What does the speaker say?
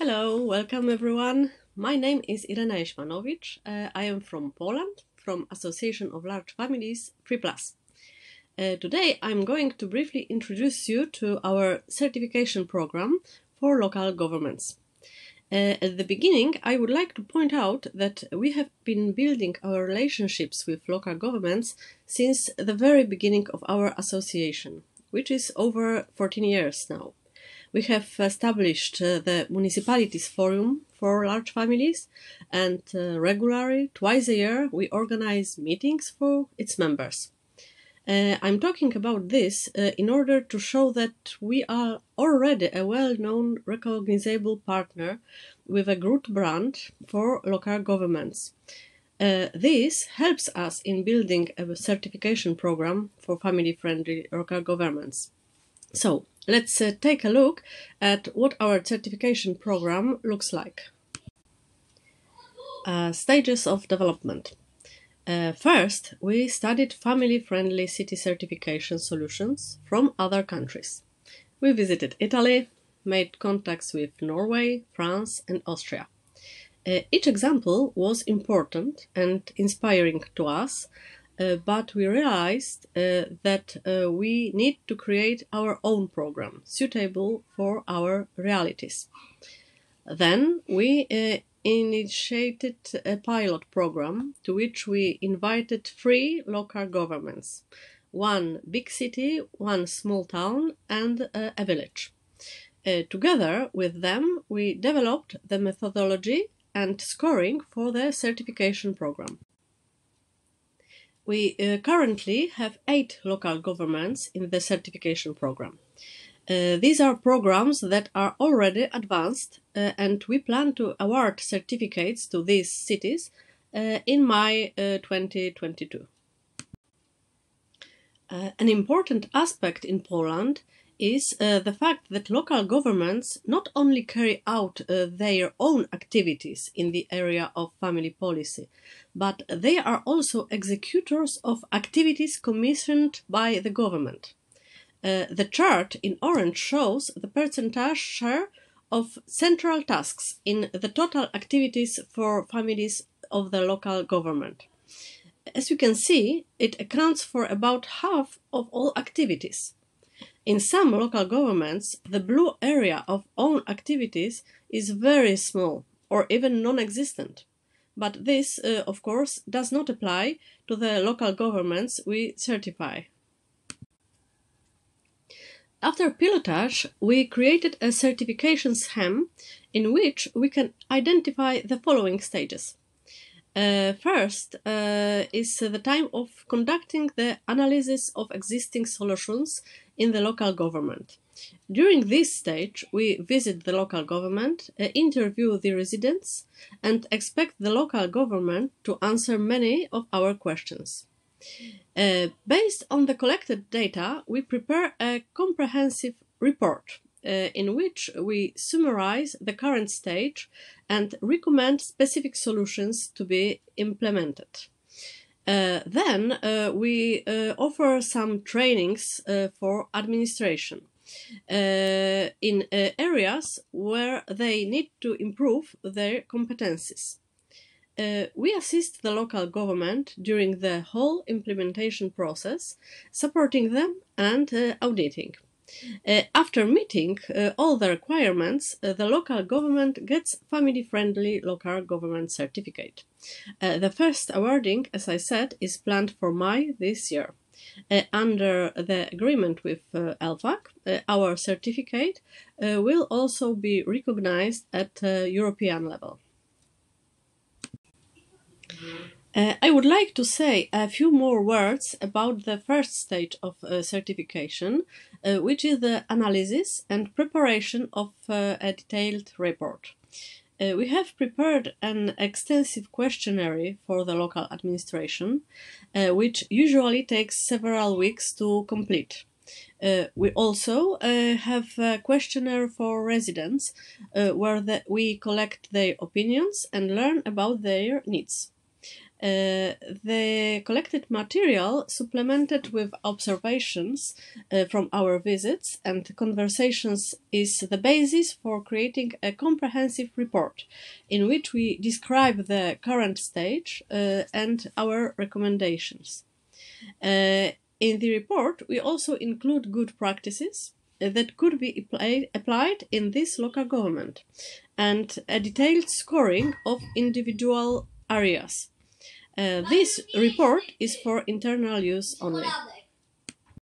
Hello, welcome everyone. My name is Irena Eshmanowicz. Uh, I am from Poland, from Association of Large Families 3 Uh, today I'm going to briefly introduce you to our certification program for local governments. Uh, at the beginning, I would like to point out that we have been building our relationships with local governments since the very beginning of our association, which is over 14 years now. We have established uh, the Municipalities Forum for large families, and uh, regularly, twice a year, we organize meetings for its members. Uh, I'm talking about this uh, in order to show that we are already a well known, recognizable partner with a good brand for local governments. Uh, this helps us in building a certification program for family friendly local governments. So, let's uh, take a look at what our certification program looks like. Uh, stages of development. Uh, first, we studied family friendly city certification solutions from other countries. We visited Italy, made contacts with Norway, France, and Austria. Uh, each example was important and inspiring to us, but we realized uh, that uh, we need to create our own program suitable for our realities. Then we uh, initiated a pilot program to which we invited three local governments one big city, one small town, and uh, a village. Uh, together with them, we developed the methodology and scoring for the certification program. We uh, currently have eight local governments in the certification program. Uh, these are programs that are already advanced, uh, and we plan to award certificates to these cities uh, in May uh, 2022. Uh, an important aspect in Poland is uh, the fact that local governments not only carry out uh, their own activities in the area of family policy, but they are also executors of activities commissioned by the government. Uh, the chart in orange shows the percentage share of central tasks in the total activities for families of the local government. As you can see, it accounts for about half of all activities. In some local governments, the blue area of own activities is very small or even non existent. But this, uh, of course, does not apply to the local governments we certify. After pilotage, we created a certification scheme in which we can identify the following stages. Uh, first uh, is the time of conducting the analysis of existing solutions in the local government. During this stage, we visit the local government, uh, interview the residents, and expect the local government to answer many of our questions. Uh, based on the collected data, we prepare a comprehensive report uh, in which we summarize the current stage and recommend specific solutions to be implemented. Uh, then uh, we uh, offer some trainings uh, for administration uh, in areas where they need to improve their competencies. we assist the local government during the whole implementation process, supporting them and auditing. Uh, after meeting uh, all the requirements, uh, the local government gets family friendly local government certificate. Uh, the first awarding, as I said, is planned for May this year. Uh, under the agreement with uh, ELFAC, our certificate will also be recognized at European level. Uh, I would like to say a few more words about the first stage of uh, certification, uh, which is the analysis and preparation of uh, a detailed report. Uh, we have prepared an extensive questionnaire for the local administration, uh, which usually takes several weeks to complete. we also have a questionnaire for residents, where the, we collect their opinions and learn about their needs. Uh, the collected material, supplemented with observations uh, from our visits and conversations, is the basis for creating a comprehensive report in which we describe the current stage uh, and our recommendations. Uh, in the report, we also include good practices that could be applied in this local government and a detailed scoring of individual areas. Uh, this report is for internal use only.